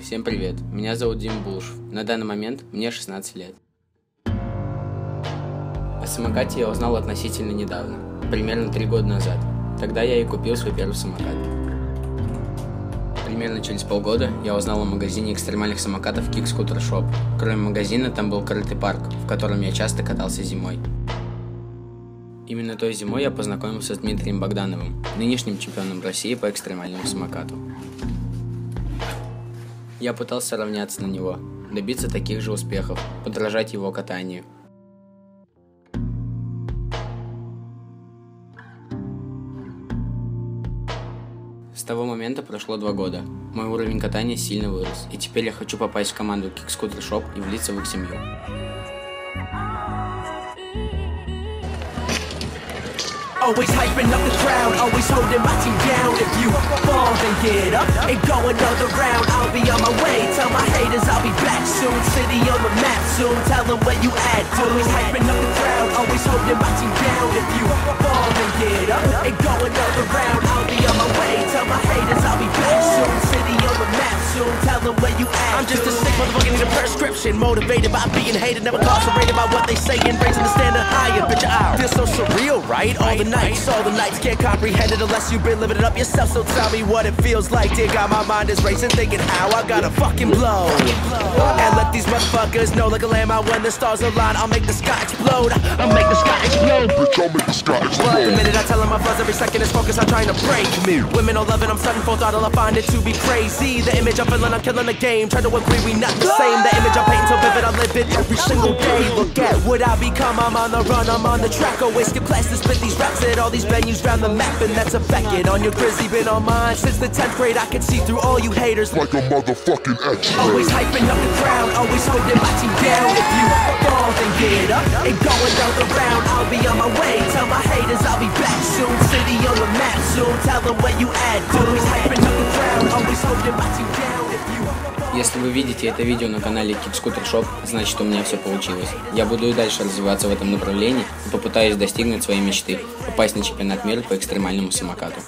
Всем привет, меня зовут Дим Булшев. На данный момент мне 16 лет. О самокате я узнал относительно недавно, примерно 3 года назад. Тогда я и купил свой первый самокат. Примерно через полгода я узнал о магазине экстремальных самокатов Kick Scooter Shop. Кроме магазина там был крытый парк, в котором я часто катался зимой. Именно той зимой я познакомился с Дмитрием Богдановым, нынешним чемпионом России по экстремальному самокату. Я пытался равняться на него, добиться таких же успехов, подражать его катанию. С того момента прошло два года. Мой уровень катания сильно вырос, и теперь я хочу попасть в команду Kick Shop и влиться в их семью. Always hyping up the crowd, always holding my team down. If you fall, then get up and go another round. I'll be on my way. Tell my haters I'll be back soon. City on the map soon. Tell them where you at. Dude. Always hyping up the crowd, always holding my team down. If you fall, then get up and go another round. I'll be on my way. Tell my haters I'll be back soon. City on the map soon. Tell them where you at. I'm just a sick motherfucker need a prescription. Motivated by being hated, never incarcerated by what they say and raising the standard higher. Bitch, right? All the nights, all the nights can't comprehend it unless you've been living it up yourself. So tell me what it feels like. Dig out my mind is racing, thinking how I gotta fucking blow. And let these motherfuckers know like a lamb out when the stars align. I'll make the sky explode. I'll make the sky explode. Bitch, I'll make the sky But the minute I tell them my buzz every second is focused on trying to break me. Women all loving, I'm sudden full throttle, I find it to be crazy. The image I'm feeling, I'm killing the game. Try to agree, we not the same. The image I'm painting so vivid, I live it every single day. Look at what I become, I'm on the run, I'm on the track. Oh, Always skip class to spit these raps at all these venues round the map, and that's a Beckett. On your grizzly, been on mine since the 10th grade. I can see through all you haters. Like a motherfucking X-ray. Always hyping up the crowd, always holding my team down. If you fall, then get up and go another round. I'll be on my way. Tell my haters I'll be back soon. City on the map soon. Tell them where you at. Dude. Always hyping up the crowd, always holding my team down. Если вы видите это видео на канале Kick Scooter Shop, значит у меня все получилось. Я буду и дальше развиваться в этом направлении и попытаюсь достигнуть своей мечты – попасть на чемпионат мира по экстремальному самокату.